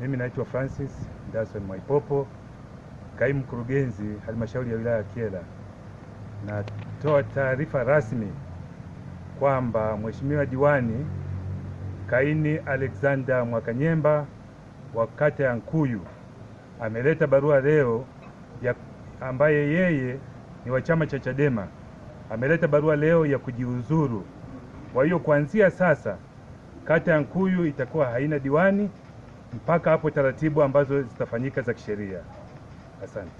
Mimi naitwa Francis Dason Mwaipopo, kaimu mkurugenzi halmashauri ya wilaya ya Kyela. Natoa taarifa rasmi kwamba Mheshimiwa diwani Kaini Alexander Mwakanyemba wa kata ya Nkuyu ameleta barua leo ya ambaye yeye ni wa chama cha Chadema, ameleta barua leo ya kujiuzuru. Kwa hiyo kuanzia sasa kata ya Nkuyu itakuwa haina diwani mpaka hapo taratibu ambazo zitafanyika za kisheria. Asante.